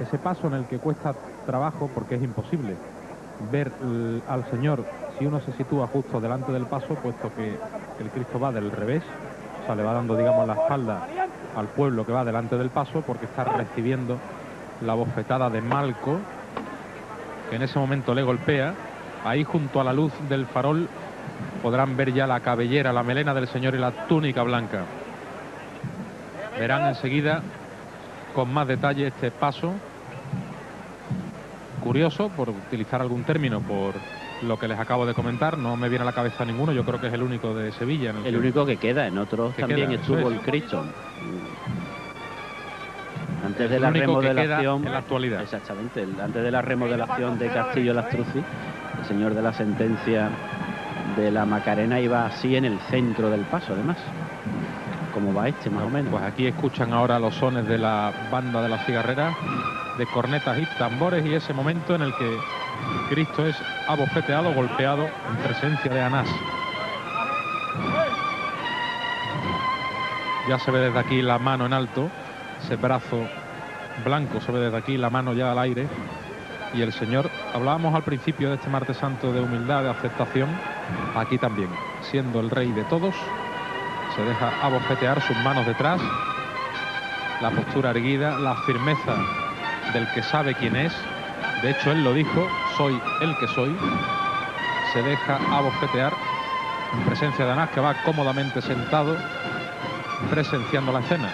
ese paso en el que cuesta trabajo porque es imposible ver al Señor si uno se sitúa justo delante del paso, puesto que el Cristo va del revés, o sea, le va dando, digamos, la espalda al pueblo que va delante del paso, porque está recibiendo la bofetada de Malco, que en ese momento le golpea. Ahí junto a la luz del farol podrán ver ya la cabellera, la melena del Señor y la túnica blanca. Verán enseguida con más detalle este paso. Curioso, por utilizar algún término, por lo que les acabo de comentar, no me viene a la cabeza ninguno, yo creo que es el único de Sevilla. el, único que queda, en otros también estuvo el Cristo. Antes de la remodelación, en la actualidad. Exactamente, antes de la remodelación de Castillo Lastruzzi, el señor de la sentencia de la Macarena iba así en el centro del paso, además. Como va este, más o menos. Pues aquí escuchan ahora los sones de la banda de las cigarreras, de cornetas y tambores, y ese momento en el que Cristo es abofeteado, golpeado en presencia de Anás. Ya se ve desde aquí la mano en alto, ese brazo blanco se ve desde aquí, la mano ya al aire. Y el Señor, hablábamos al principio de este martes santo de humildad, de aceptación, aquí también, siendo el rey de todos, se deja abofetear sus manos detrás, la postura erguida, la firmeza del que sabe quién es, de hecho él lo dijo, soy el que soy, se deja abofetear en presencia de Anás, que va cómodamente sentado, presenciando la escena.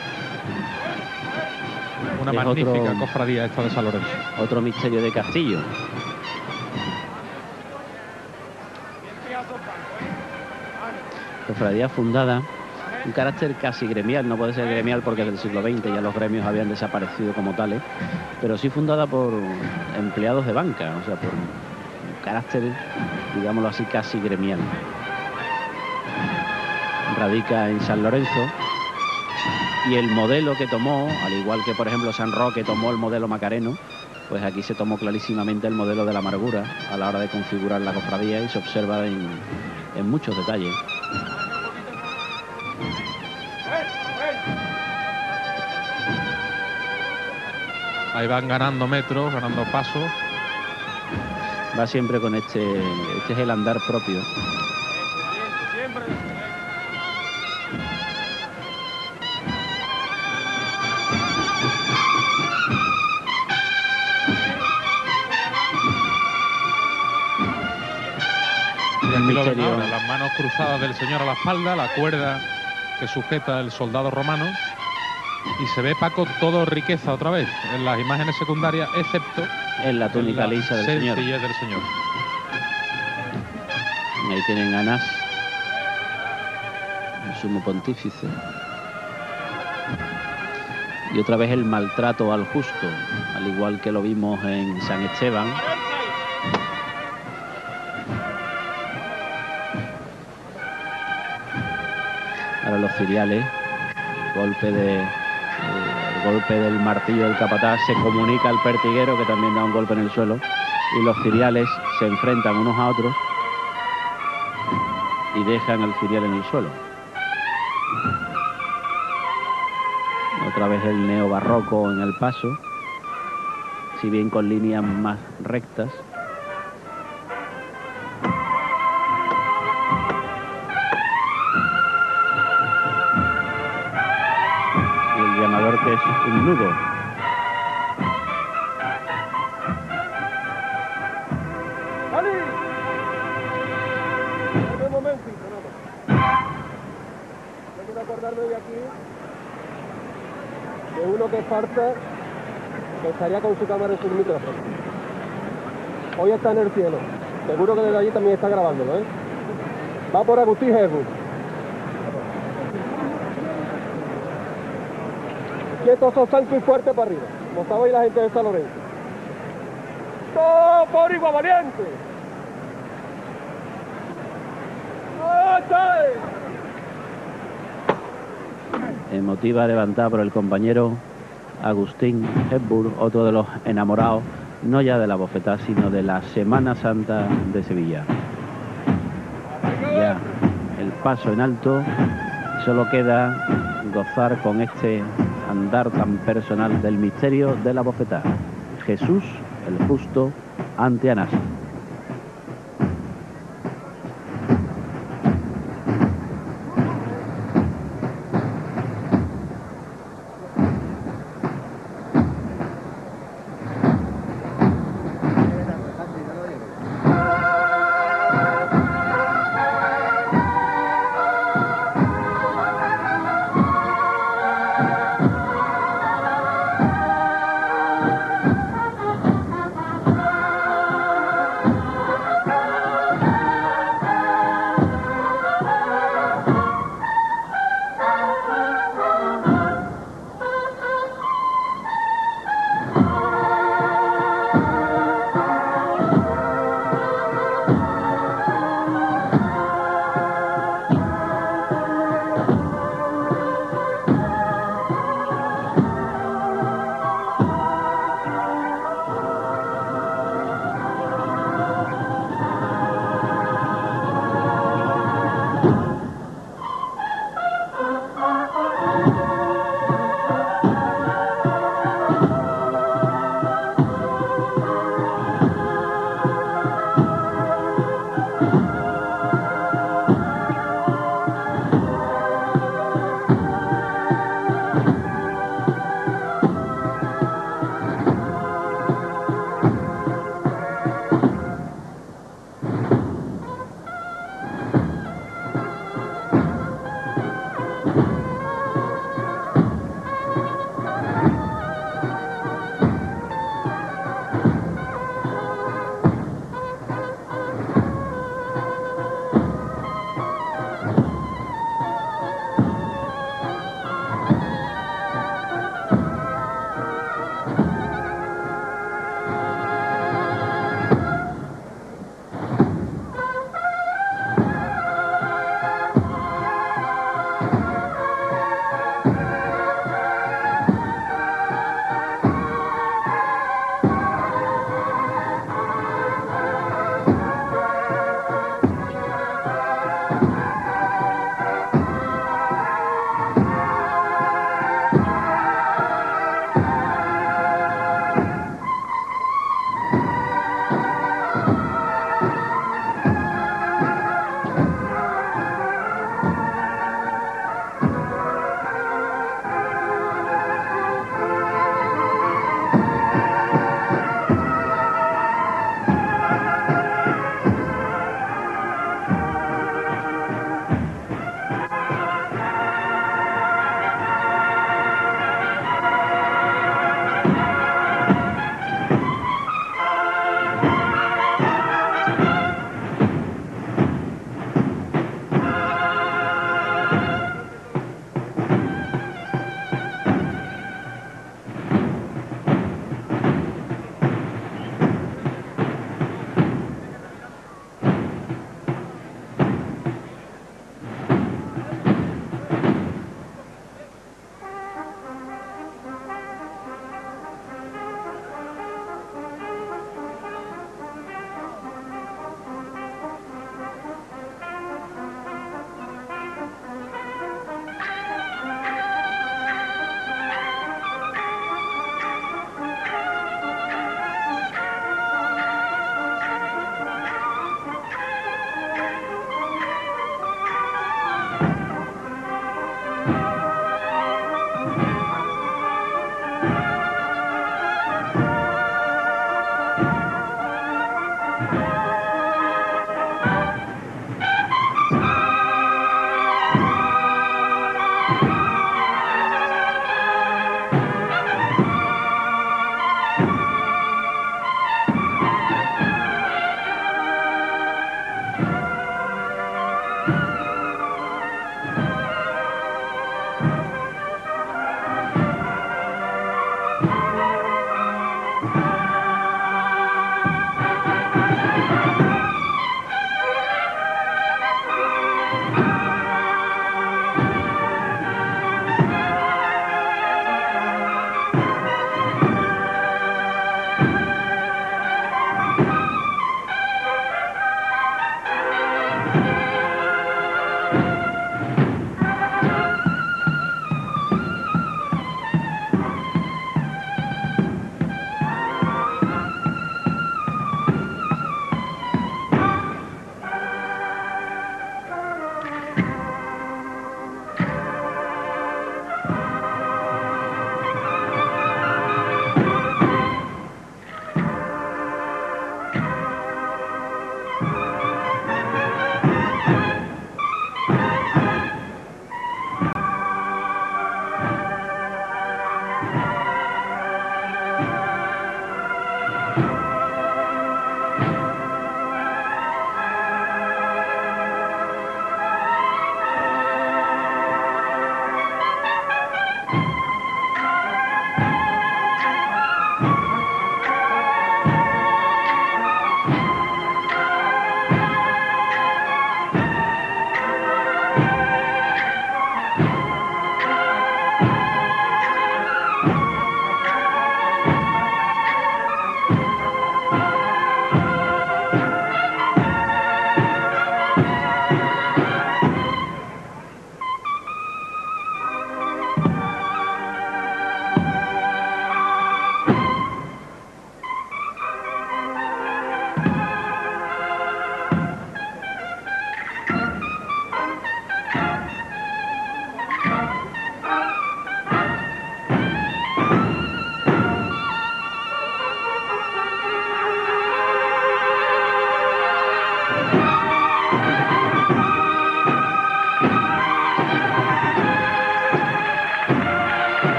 Una magnífica cofradía esta de San Lorenzo. Otro misterio de Castillo. Cofradía fundada, un carácter casi gremial, no puede ser gremial porque es del siglo XX ya los gremios habían desaparecido como tales, pero sí fundada por empleados de banca, o sea, por un carácter, digámoslo así, casi gremial. Radica en San Lorenzo y el modelo que tomó, al igual que por ejemplo San Roque tomó el modelo macareno, pues aquí se tomó clarísimamente el modelo de la amargura a la hora de configurar la cofradía y se observa en, en muchos detalles. Ahí van ganando metros, ganando pasos. Va siempre con este, este es el andar propio. las manos cruzadas del señor a la espalda, la cuerda que sujeta el soldado romano y se ve Paco todo riqueza otra vez en las imágenes secundarias excepto en la túnica lisa del señor. del señor. Ahí tienen Anás el sumo pontífice. Y otra vez el maltrato al justo al igual que lo vimos en San Esteban. Para los ciriales golpe de golpe del martillo del capataz se comunica al pertiguero que también da un golpe en el suelo y los ciriales se enfrentan unos a otros y dejan al cirial en el suelo. Otra vez el neobarroco en el paso, si bien con líneas más rectas. Un nudo. Un momentito. Yo quiero acordarme de aquí de uno que falta que estaría con su cámara y su micrófono. Hoy está en el cielo. Seguro que desde allí también está grabándolo, ¿eh? Va por Agustín Jesús. Quietos, santo y fuerte para arriba. Como estaba la gente de San Lorenzo. ¡Todo por igual valiente! Emotiva levantada por el compañero Agustín Hepburn, otro de los enamorados, no ya de la bofetada, sino de la Semana Santa de Sevilla. Ya el paso en alto, solo queda gozar con este andar tan personal del misterio de la bofetada. Jesús el Justo ante Anás.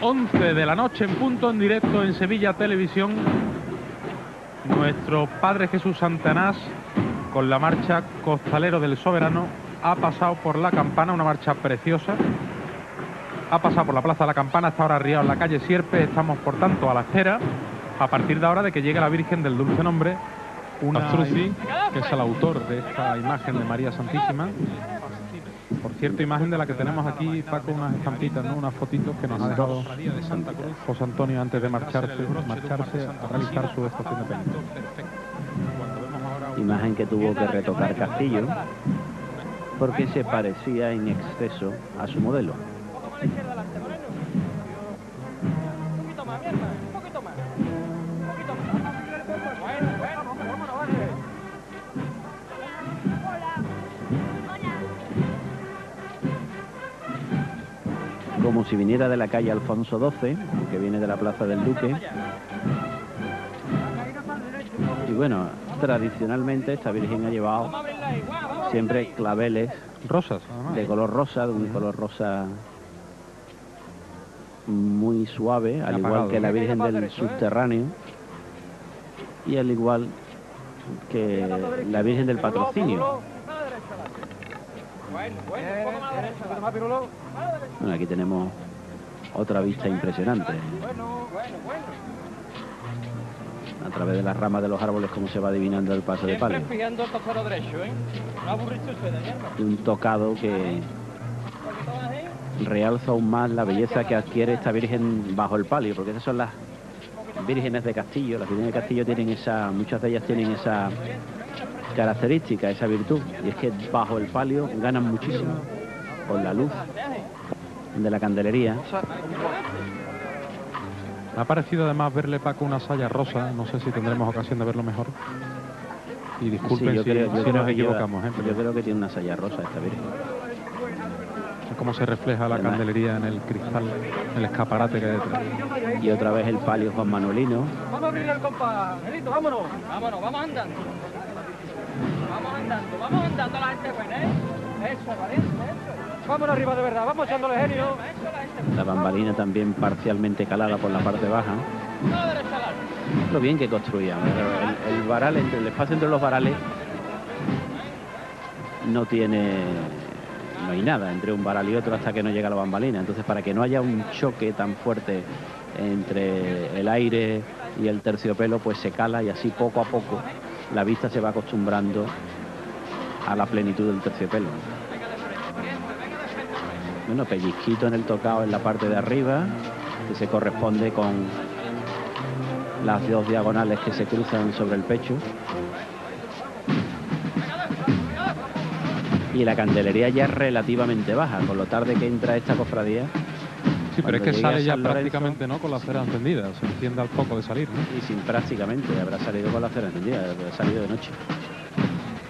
11 de la noche en punto en directo en Sevilla Televisión. Nuestro Padre Jesús Santanás con la marcha Costalero del Soberano ha pasado por la campana, una marcha preciosa. Ha pasado por la Plaza de la Campana, está ahora arriado en la calle Sierpe. Estamos, por tanto, a la espera, a partir de ahora, de que llegue la Virgen del Dulce Nombre, una Truci, que es el autor de esta imagen de María Santísima. Por cierto, imagen de la que tenemos aquí, Paco, unas estampitas, ¿no? unas fotitos que nos ha dejado José Antonio antes de marcharse, marcharse a realizar su estación de penitencia. Imagen que tuvo que retocar Castillo porque se parecía en exceso a su modelo. Como si viniera de la calle Alfonso XII, que viene de la Plaza del Duque. Y bueno, tradicionalmente esta Virgen ha llevado siempre claveles rosas de color rosa, de un color rosa muy suave, al igual que la Virgen del Subterráneo y al igual que la Virgen del Patrocinio. Bueno, aquí tenemos otra vista impresionante. A través de las ramas de los árboles como se va adivinando el paso de palio. Y un tocado que realza aún más la belleza que adquiere esta Virgen bajo el palio, porque esas son las vírgenes de Castillo. Las vírgenes de Castillo tienen esa, muchas de ellas tienen esa característica, esa virtud, y es que bajo el palio ganan muchísimo con la luz de la candelería. Me ha parecido además verle Paco una saya rosa, no sé si tendremos ocasión de verlo mejor. Y disculpen yo si, creo, si nos equivocamos. ¿eh? Yo creo que tiene una saya rosa esta virgen. Cómo se refleja la Además. candelería en el cristal, en el escaparate que hay detrás. Y otra vez el palio Juan Manuelino. Vamos a abrirle el compás. Vámonos. Vámonos, vamos andando. Vamos andando, vamos andando la gente buena, ¿eh? Eso, valiente, eso. Vámonos arriba de verdad. Vamos echándole genio. La bambalina también parcialmente calada por la parte baja. Lo bien que construían. El, el varal, entre el espacio entre los varales no tiene, no hay nada entre un varal y otro hasta que no llega la bambalina. Entonces, para que no haya un choque tan fuerte entre el aire y el terciopelo, pues se cala y así poco a poco la vista se va acostumbrando a la plenitud del terciopelo. Bueno, pellizquito en el tocado en la parte de arriba, que se corresponde con las dos diagonales que se cruzan sobre el pecho. Y la candelería ya es relativamente baja, con lo tarde que entra esta cofradía. Sí, pero es que sale ya Lorenzo- prácticamente no con la cera encendida, se enciende al poco de salir, ¿no? Y sin prácticamente, habrá salido con la cera encendida, habrá salido de noche.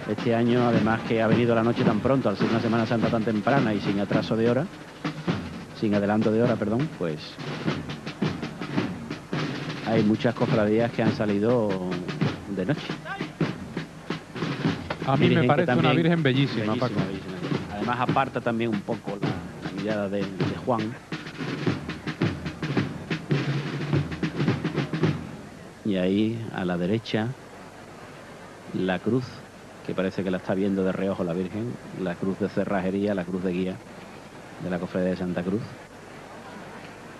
Este año, además que ha venido la noche tan pronto, al ser una Semana Santa tan temprana y sin atraso de hora, sin adelanto de hora, perdón, pues hay muchas cofradías que han salido de noche. A mí Virgen me parece una virgen bellísima, Bellísima, Paco. bellísima. Además aparta también un poco la, la mirada de, de Juan. Y ahí a la derecha la cruz, que parece que la está viendo de reojo la Virgen, la cruz de cerrajería, la cruz de guía de la cofradía de Santa Cruz.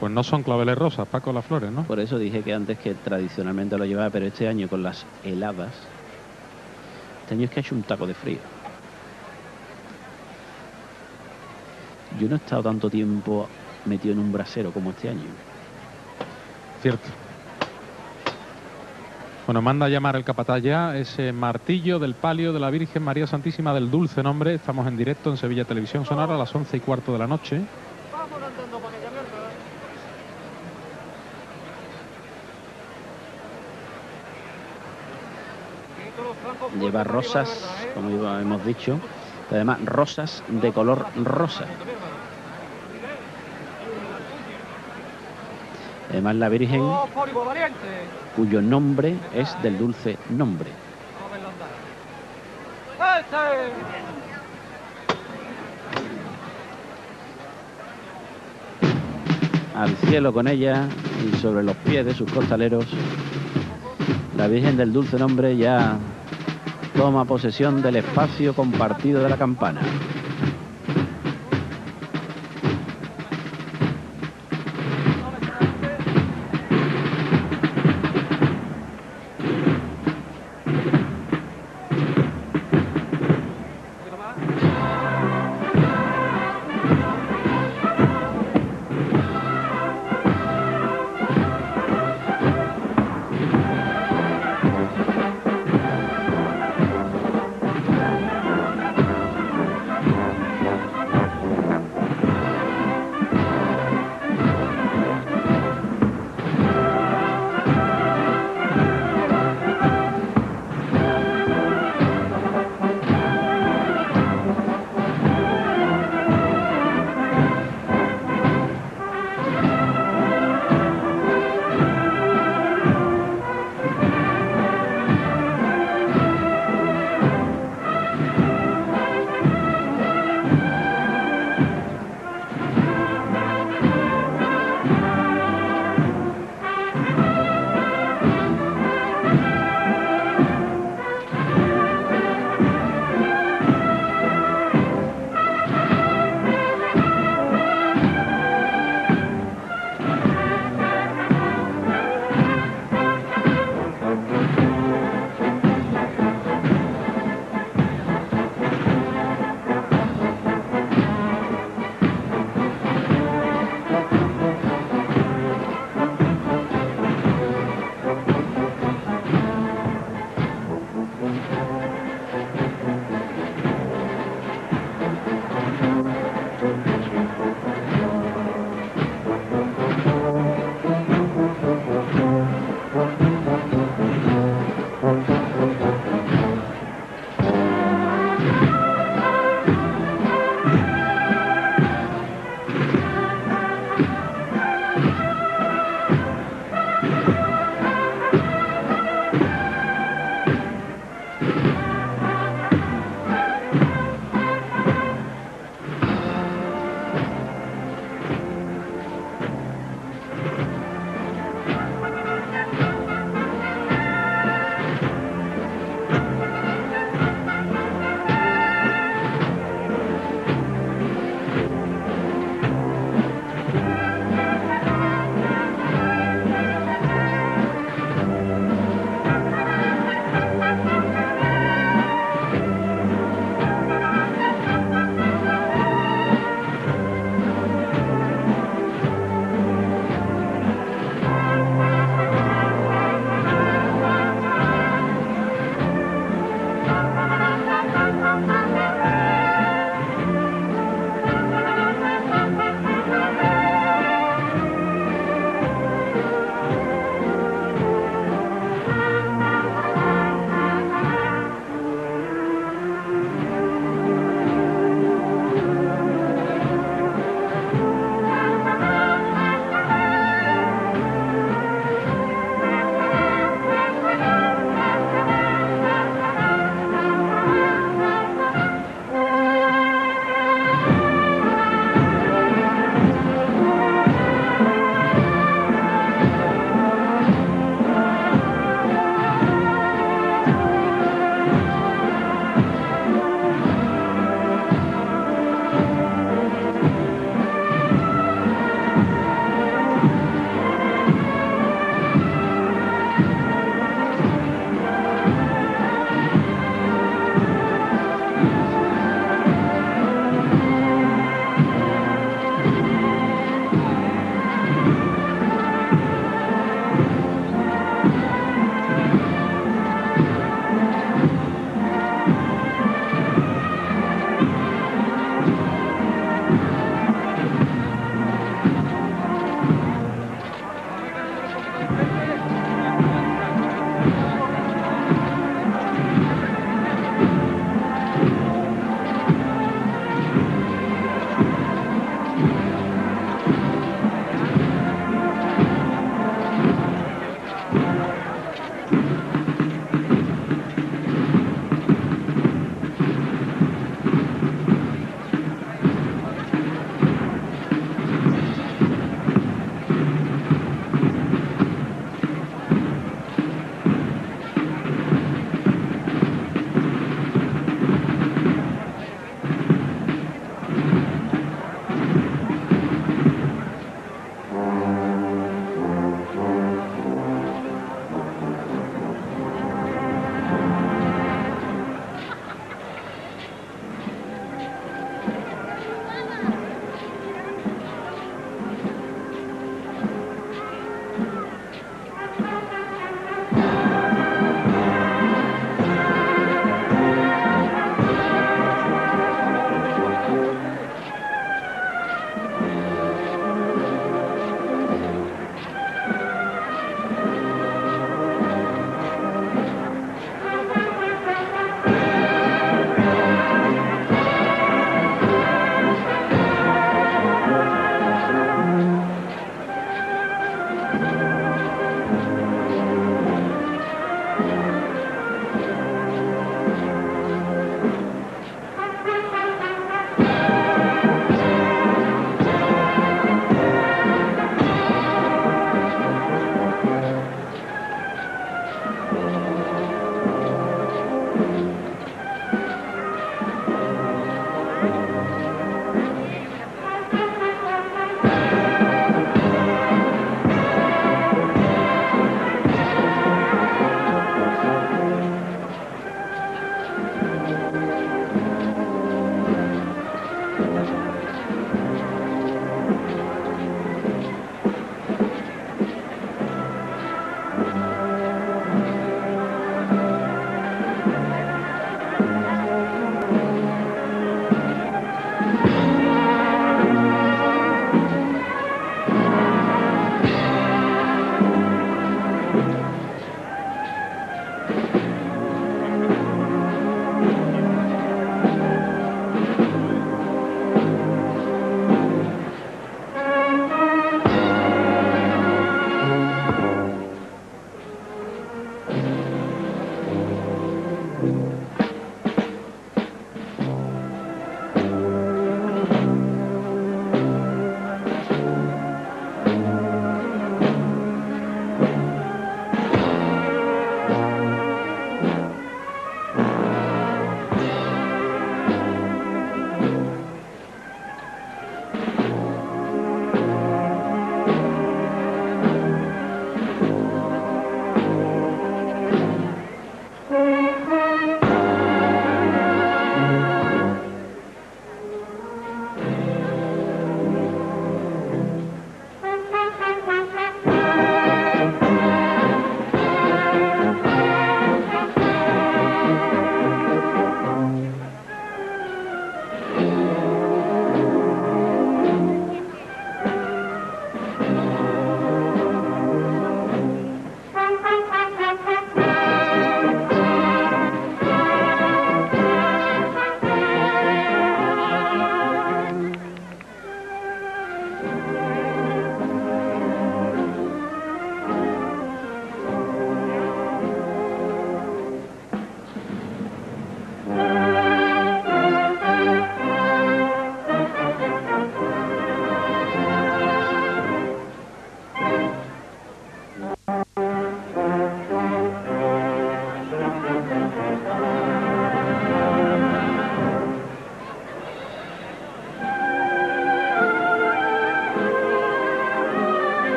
Pues no son claveles rosas, Paco, las flores, ¿no? Por eso dije que antes que tradicionalmente lo llevaba, pero este año con las heladas, este año es que ha hecho un taco de frío. Yo no he estado tanto tiempo metido en un brasero como este año. Cierto. Bueno, manda a llamar el capataz ya ese martillo del palio de la Virgen María Santísima del Dulce Nombre. Estamos en directo en Sevilla Televisión Sonora a las once y cuarto de la noche. Lleva rosas, como hemos dicho, además rosas de color rosa. Además la Virgen, ¡Oh, cuyo nombre es del dulce nombre. ¡Este! al cielo con ella y sobre los pies de sus costaleros, la Virgen del Dulce Nombre ya toma posesión del espacio compartido de la campana.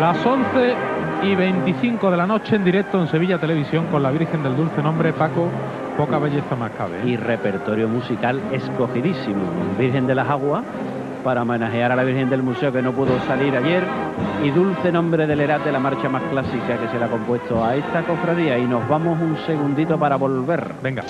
Las 11 y 25 de la noche en directo en Sevilla Televisión con la Virgen del Dulce Nombre, Paco, poca belleza más cabe. ¿eh? Y repertorio musical escogidísimo. Virgen de las Aguas, para homenajear a la Virgen del Museo que no pudo salir ayer. Y Dulce Nombre del Erate, la marcha más clásica que se le ha compuesto a esta cofradía. Y nos vamos un segundito para volver. Venga.